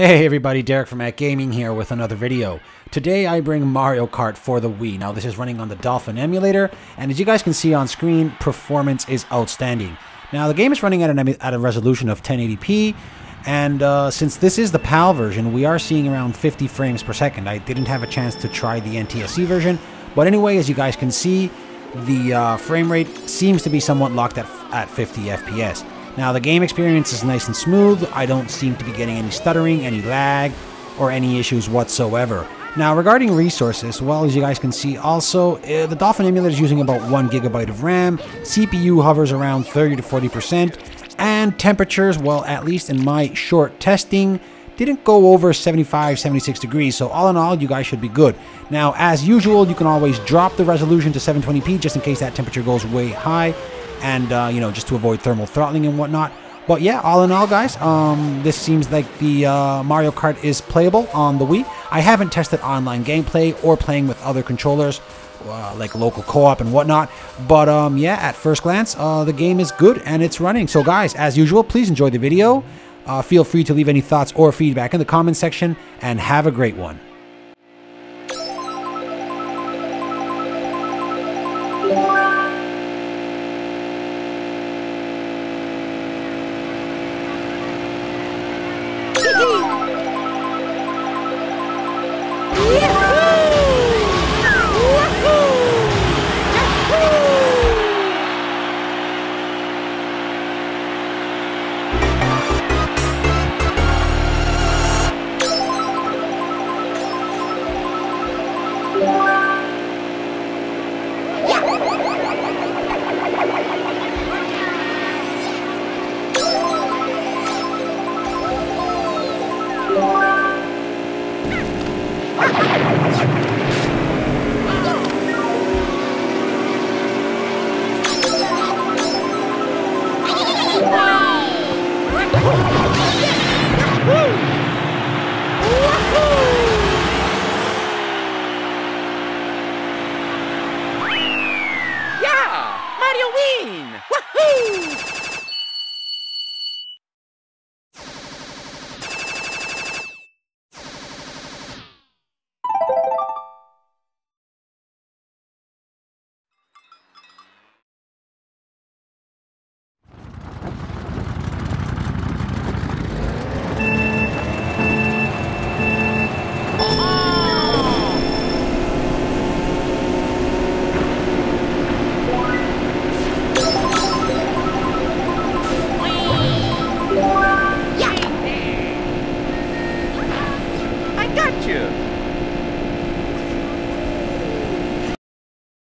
Hey everybody, Derek from Mac Gaming here with another video. Today I bring Mario Kart for the Wii. Now this is running on the Dolphin emulator, and as you guys can see on screen, performance is outstanding. Now the game is running at, an, at a resolution of 1080p, and uh, since this is the PAL version, we are seeing around 50 frames per second. I didn't have a chance to try the NTSC version, but anyway, as you guys can see, the uh, frame rate seems to be somewhat locked at, at 50 FPS. Now the game experience is nice and smooth, I don't seem to be getting any stuttering, any lag, or any issues whatsoever. Now regarding resources, well as you guys can see also, uh, the Dolphin emulator is using about 1 gigabyte of RAM, CPU hovers around 30 to 40%, and temperatures, well at least in my short testing, didn't go over 75, 76 degrees, so all in all, you guys should be good. Now, as usual, you can always drop the resolution to 720p just in case that temperature goes way high, and uh, you know just to avoid thermal throttling and whatnot. But yeah, all in all, guys, um, this seems like the uh, Mario Kart is playable on the Wii. I haven't tested online gameplay or playing with other controllers, uh, like local co-op and whatnot. But um, yeah, at first glance, uh, the game is good and it's running. So guys, as usual, please enjoy the video. Uh, feel free to leave any thoughts or feedback in the comment section, and have a great one. Mario Woohoo! You.